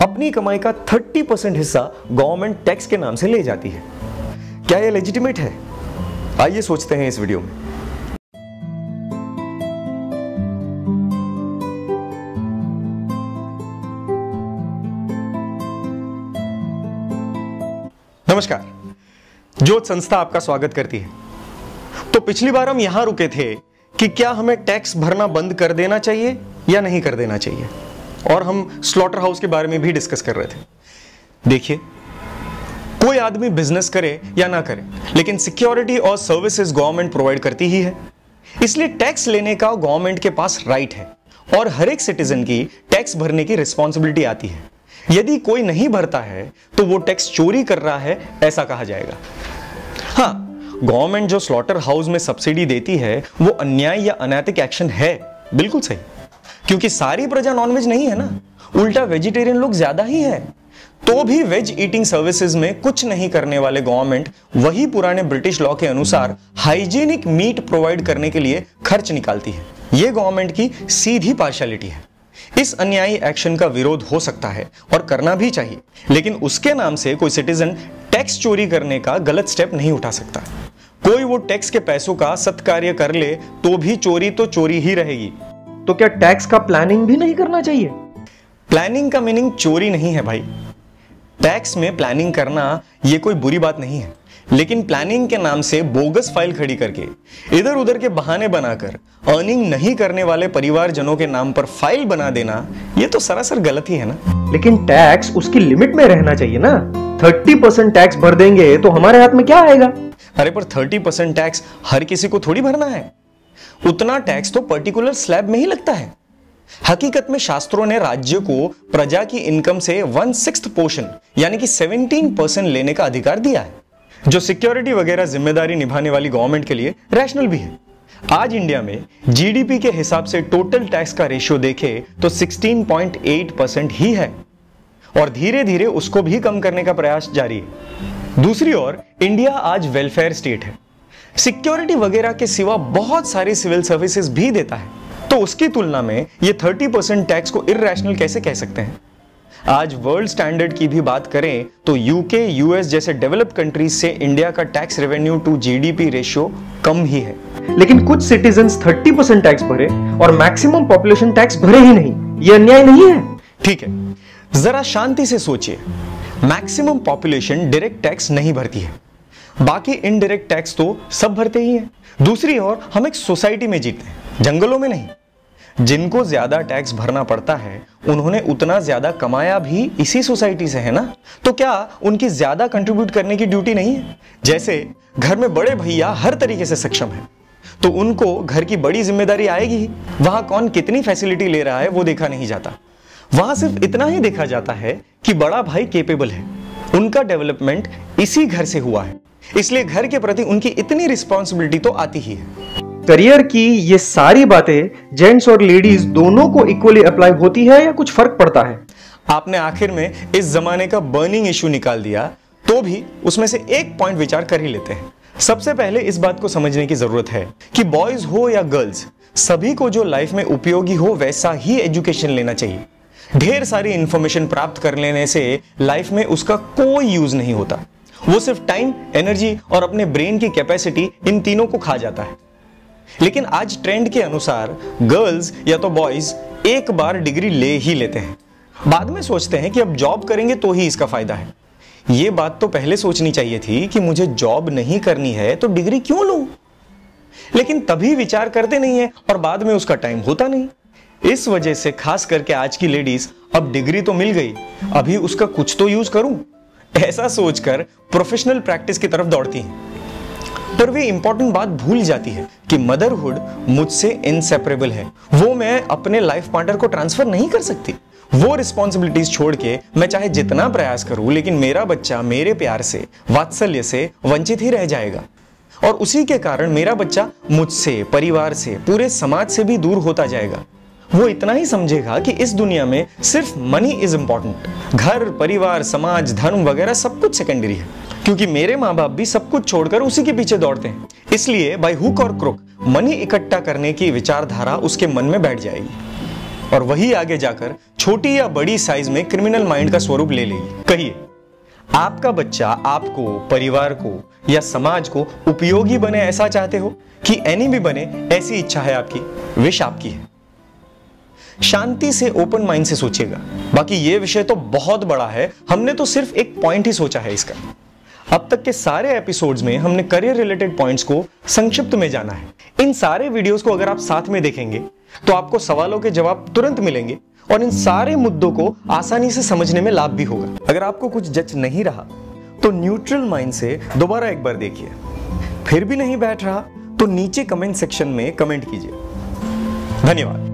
अपनी कमाई का 30 परसेंट हिस्सा गवर्नमेंट टैक्स के नाम से ले जाती है। क्या यह लेजिटिमेट है? आइए सोचते हैं इस वीडियो में। नमस्कार। जोत संस्था आपका स्वागत करती है। तो पिछली बार हम यहाँ रुके थे कि क्या हमें टैक्स भरना बंद कर देना चाहिए या नहीं कर देना चाहिए? और हम स्लॉटर हाउस के बारे में भी डिस्कस कर रहे थे। देखिए, कोई आदमी बिज़नेस करे या ना करे, लेकिन सिक्योरिटी और सर्विसेज़ गवर्नमेंट प्रोवाइड करती ही है। इसलिए टैक्स लेने का गवर्नमेंट के पास राइट है और हर एक सिटीजन की टैक्स भरने की रिस्पॉन्सिबिलिटी आती है। यदि कोई नहीं भरता है तो वो टैक्स चोरी कर रहा है, ऐसा कहा जाएगा। हाँ गवर्नमेंट जो स्लॉटर हाउस में सब्सिडी देती है, वो अन्याय या अनैतिक एक्शन है। बिल्कुल सही। क्योंकि सारी प्रजा नॉनवेज नहीं है ना। उल्टा वेजिटेरियन लोग ज़्यादा ही है। तो भी वेज ईटिंग सर्विसेज़ में कुछ नहीं करने वाले गवर्नमेंट वही पुराने ब्रिटिश लॉ के अनुसार हाइजीनिक मीट प्रोवाइड करने के लिए खर्च निकालती है। यह गवर्नमेंट की सीधी पार्शलिटी है। इस अन्यायी एक्शन का विरोध हो सकता है और करना भी चाहिए, लेकिन उसके नाम से कोई सिटीजन टैक्स चोरी करने का गलत स्टेप नहीं उठा सकता। कोई वो टैक्स के पैसों का सत्कार्य कर ले तो भी चोरी तो चोरी ही रहेगी। तो क्या टैक्स का प्लानिंग भी नहीं करना चाहिए? प्लानिंग का मीनिंग चोरी नहीं है भाई। टैक्स में प्लानिंग करना यह कोई बुरी बात नहीं है। लेकिन प्लानिंग के नाम से बोगस फ़ाइल खड़ी करके इधर उधर के बहाने बनाकर अर्निंग नहीं करने वाले परिवारजनों के नाम पर फ़ाइल बना देना यह तो सरासर गलत ही है ना? लेकिन टैक्स उसकी लिमिट में रहना चाहिए ना। थर्टी परसेंट टैक्स भर देंगे तो हमारे हाथ में क्या आएगा? अरे पर थर्टी परसेंट टैक्स हर किसी को थोड़ी भरना है। उतना टैक्स तो पर्टिकुलर स्लैब में ही लगता है। हकीकत में शास्त्रों ने राज्य को प्रजा की इनकम से वन सिक्स पोर्शन यानी कि 17 परसेंट लेने का अधिकार दिया है, जो सिक्योरिटी वगैरह ज़िम्मेदारी निभाने वाली गवर्नमेंट के लिए रैशनल भी है। आज इंडिया में जीडीपी के हिसाब से टोटल टैक्स का रेशियो देखे तो 16.8 परसेंट ही है, और धीरे धीरे उसको भी कम करने का प्रयास जारी है। दूसरी ओर, इंडिया आज वेलफेयर स्टेट है। सिक्योरिटी वगैरह के सिवा बहुत सारी सिविल सर्विसेज़ भी देता है। तो उसकी तुलना में ये 30 परसेंट टैक्स को इरेशनल कैसे कह सकते हैं? आज वर्ल्ड स्टैंडर्ड की भी बात करें तो यूके यूएस जैसे डेवलप्ड कंट्रीज़ से इंडिया का tax revenue to GDP ratio कम ही है। लेकिन कुछ सिटीजन 30 परसेंट टैक्स भरे और मैक्सिमम पॉपुलेशन टैक्स भरे ही नहीं। ये अन्याय नहीं है? ठीक है, जरा शांति से सोचिए। मैक्सिमम पॉपुलेशन डायरेक्ट टैक्स नहीं भरती है। बाकी इनडायरेक्ट टैक्स तो सब भरते ही हैं। दूसरी ओर, हम एक सोसाइटी में जीते हैं, जंगलों में नहीं। जिनको ज़्यादा टैक्स भरना पड़ता है, उन्होंने उतना ज़्यादा कमाया भी इसी सोसाइटी से है ना? तो क्या उनकी ज़्यादा कंट्रीब्यूट करने की ड्यूटी नहीं है? जैसे, घर में बड़े भैया हर तरीके से सक्षम है। तो उनको घर की बड़ी ज़िम्मेदारी आएगी ही। वहाँ कौन कितनी फैसिलिटी ले रहा है, वो देखा नहीं जाता। वहाँ सिर्फ़ इतना ही देखा जाता है कि बड़ा भाई केपेबल है। उनका डेवलपमेंट इसी घर से हुआ है। इसलिए घर के प्रति उनकी इतनी रिस्पॉन्सिबिलिटी तो आती ही है। करियर की ये सारी बातें जेंट्स और लेडीज़ दोनों को इक्वली अप्लाई होती है या कुछ फ़र्क पड़ता है? आपने आखिर में इस जमाने का बर्निंग इशू निकाल दिया तो भी उसमें से एक पॉइंट विचार कर ही लेते हैं। सबसे पहले इस बात को समझने की ज़रूरत है कि बॉयज़ हो या गर्ल्स सभी को जो लाइफ में उपयोगी हो वैसा ही एजुकेशन लेना चाहिए। ढेर सारी इंफॉर्मेशन प्राप्त कर लेने से लाइफ में उसका कोई यूज़ नहीं होता। वो सिर्फ़ टाइम एनर्जी और अपने ब्रेन की कैपेसिटी इन तीनों को खा जाता है। लेकिन आज ट्रेंड के अनुसार गर्ल्स या तो बॉयज़ एक बार डिग्री ले ही लेते हैं। बाद में सोचते हैं कि अब जॉब करेंगे तो ही इसका फ़ायदा है। यह बात तो पहले सोचनी चाहिए थी कि मुझे जॉब नहीं करनी है तो डिग्री क्यों लू? लेकिन तभी विचार करते नहीं है और बाद में उसका टाइम होता नहीं। इस वजह से खास करके आज की लेडीज़ अब डिग्री तो मिल गई, अभी उसका कुछ तो यूज़ करूँ। ऐसा सोचकर प्रोफेशनल प्रैक्टिस की तरफ़ दौड़ती हैं। पर वे इंपॉर्टेंट बात भूल जाती है कि मदरहुड मुझसे इनसेपरेबल है। वो मैं अपने लाइफ पार्टनर को ट्रांसफ़र नहीं कर सकती। वो रिस्पॉन्सिबिलिटीज छोड़ के मैं चाहे जितना प्रयास करूँ, लेकिन मेरा बच्चा मेरे प्यार से, वात्सल्य से वंचित ही रह जाएगा। और उसी के कारण मेरा बच्चा मुझसे, परिवार से, पूरे समाज से भी दूर होता जाएगा। वो इतना ही समझेगा कि इस दुनिया में सिर्फ़ मनी इज़ इंपॉर्टेंट घर, परिवार, समाज, धर्म वगैरह सब कुछ सेकेंडरी है। क्योंकि मेरे माँ बाप भी सब कुछ छोड़कर उसी के पीछे दौड़ते हैं। इसलिए बाई हुक और क्रुक मनी इकट्ठा करने की विचारधारा उसके मन में बैठ जाएगी। और वही आगे जाकर छोटी या बड़ी साइज़ में क्रिमिनल माइंड का स्वरूप ले लेगी। कहिए, आपका बच्चा आपको, परिवार को या समाज को उपयोगी बने ऐसा चाहते हो? कि एनी भी बने ऐसी इच्छा है आपकी? विश आपकी है। शांति से ओपन माइंड से सोचिएगा। बाकी ये विषय तो बहुत बड़ा है। हमने तो सिर्फ़ एक पॉइंट ही सोचा है इसका। अब तक के सारे एपिसोड्स में हमने करियर रिलेटेड पॉइंट्स को संक्षिप्त में जाना है। इन सारे वीडियोस को अगर आप साथ में देखेंगे तो आपको सवालों के जवाब तुरंत मिलेंगे और इन सारे मुद्दों को आसानी से समझने में लाभ भी होगा। अगर आपको कुछ जच नहीं रहा तो न्यूट्रल माइंड से दोबारा एक बार देखिए। फिर भी नहीं बैठ रहा तो नीचे कमेंट सेक्शन में कमेंट कीजिए। धन्यवाद।